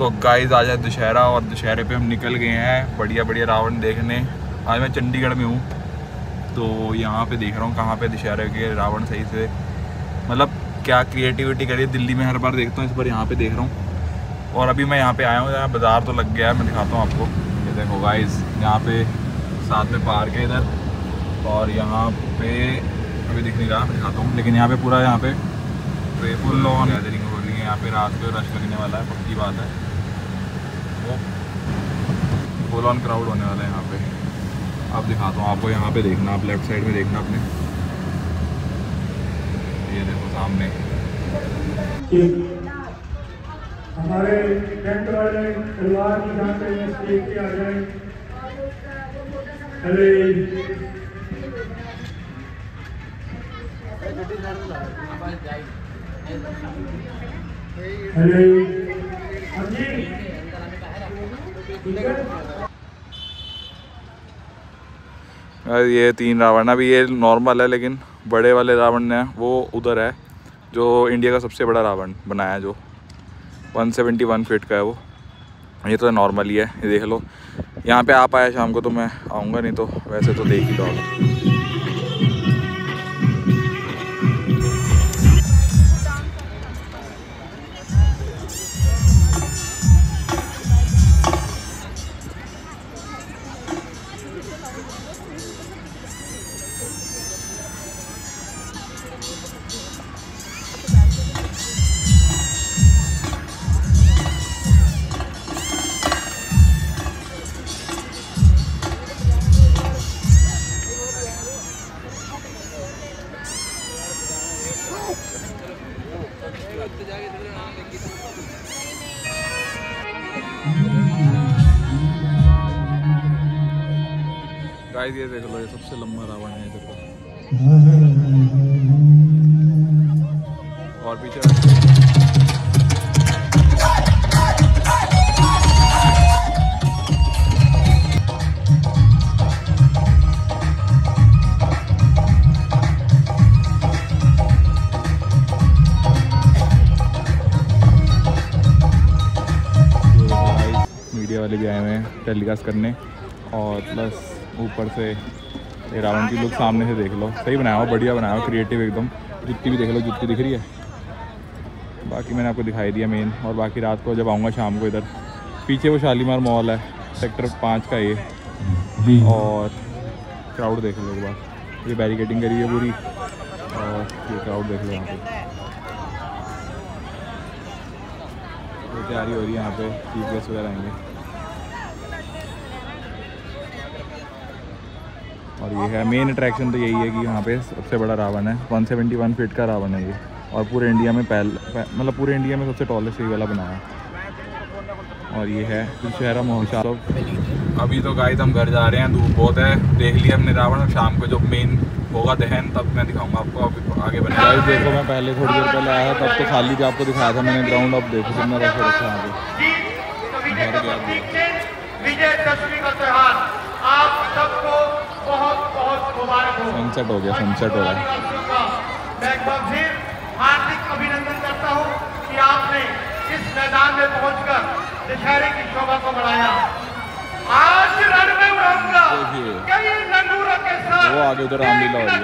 तो गाइस आज है दशहरा और दशहरे पे हम निकल गए हैं बढ़िया बढ़िया रावण देखने। आज मैं चंडीगढ़ में हूँ तो यहाँ पे देख रहा हूँ कहाँ पे दशहरे के रावण सही से। मतलब क्या क्रिएटिविटी करी दिल्ली में हर बार देखता हूँ, इस बार यहाँ पे देख रहा हूँ। और अभी मैं यहाँ पे आया हूँ, यहाँ बाज़ार तो लग गया है, मैं दिखाता हूँ आपको। ये देखो गाइस यहाँ पे साथ में पार्क है इधर। और यहाँ पे, अभी दिख नहीं रहा, मैं दिखाता हूँ। लेकिन यहाँ पे पूरा यहाँ पे फुल ऑन गैदरिंग हो रही है, यहाँ पे रात को रश लगने वाला है, पक्की बात है। वो। फुल ऑन क्राउड होने वाला है यहाँ पे। अब दिखाता हूँ आपको यहाँ पे देखना आप लेफ़्ट साइड में देखना अपने। ये देखो सामने। हमारे टेंट वाले परिवार की जानते हैं स्टेज पे आ जाए। ये तीन रावण, अभी ये नॉर्मल है, लेकिन बड़े वाले रावण ने, वो उधर है, जो इंडिया का सबसे बड़ा रावण बनाया है, जो 171 फीट का है वो। ये तो नॉर्मल ही है, ये देख लो। यहाँ पे आप आए शाम को तो मैं आऊँगा, नहीं तो वैसे तो देख ही। गाइस ये देख लो ये सबसे लंबा रावण है देखो और पीछे भी आए हुए हैं टेलीकास्ट करने और प्लस ऊपर से ये रावण की लुक सामने से देख लो। सही बनाया हो बढ़िया बनाया हुआ क्रिएटिव एकदम। जुत्ती भी देख लो जुत्ती दिख रही है। बाकी मैंने आपको दिखाई दिया मेन और बाकी रात को जब आऊँगा शाम को इधर। पीछे वो शालीमार मॉल है सेक्टर पाँच का ये। और क्राउड देख लो एक बार। ये बैरिकेडिंग करी है पूरी। और ये क्राउड देख लो यहाँ पे। तैयारी हो रही है यहाँ पे। चीफ गेस्ट वगैरह आएँगे। और ये है मेन अट्रैक्शन तो यही है कि यहाँ पे सबसे बड़ा रावण है। 171 फीट का रावण है ये। और पूरे इंडिया में पहल मतलब पूरे इंडिया में सबसे टॉलेस्ट यही वाला बनाया और ये है शहरा महोत्सव अभी तो गाइस हम घर जा रहे हैं, धूप बहुत है। देख लिया हमने रावण और शाम को जब मेन होगा दहन, तब मैं दिखाऊँगा आपको अभी आगे बने। गाइस देखो मैं पहले थोड़ी देर पहले आया, तब तो खाली जो आपको दिखाया था मैंने ग्राउंड अब देखो कितना रश रखा है आप सबको बहुत बहुत मुबारक हो सनसेट हो गया सनसेट हो गया। मैं एक बार फिर हार्दिक अभिनंदन करता हूँ कि आपने इस मैदान में पहुंचकर दशहरे की शोभा को बढ़ाया। आज रण में उड़ाऊँगा कई लंगूरों के साथ वो आगे उधर रामलीला हो जय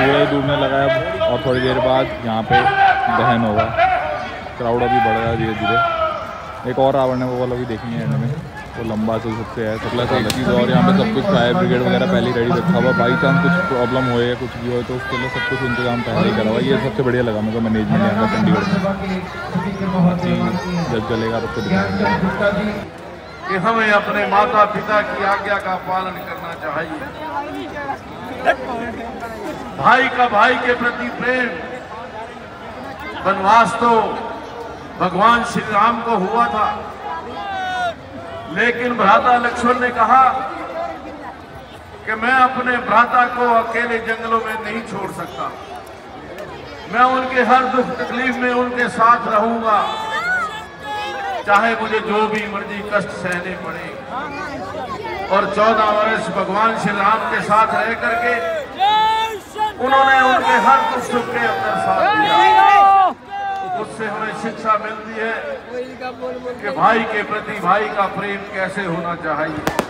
सूरज डूबने लगा है और थोड़ी देर बाद यहाँ पे दहन होगा। क्राउड अभी बढ़ रहा है धीरे धीरे एक और रावण है वो वाला भी देखेंगे एंड में वो लंबा से सबसे है प्लस एक चीज़ और यहाँ पे सब कुछ फायर ब्रिगेड वगैरह पहले ही रेडी रखा हुआ बाई चांस कुछ प्रॉब्लम हो या कुछ भी हो तो उसके लिए सब कुछ इंतज़ाम पहले ही करा हुआ ये सबसे बढ़िया लगा मेरे को मैनेजमेंट यहाँ का चंडीगढ़ में। जब चलेगा तब तो दिखाएँगे। कि हमें अपने माता पिता की आज्ञा का पालन करना चाहिए। भाई का भाई के प्रति प्रेम, वनवास तो भगवान श्री राम को हुआ था। लेकिन भ्राता लक्ष्मण ने कहा कि मैं अपने भ्राता को अकेले जंगलों में नहीं छोड़ सकता। मैं उनके हर दुख तकलीफ़ में उनके साथ रहूँगा। चाहे मुझे जो भी मर्ज़ी कष्ट सहने पड़े। और चौदह वर्ष भगवान श्री राम के साथ रह करके उन्होंने उनके हर दुख सुख के अंदर साथ दिया। शिक्षा मिलती है कि भाई के प्रति भाई का प्रेम कैसे होना चाहिए?